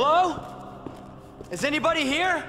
Hello? Is anybody here?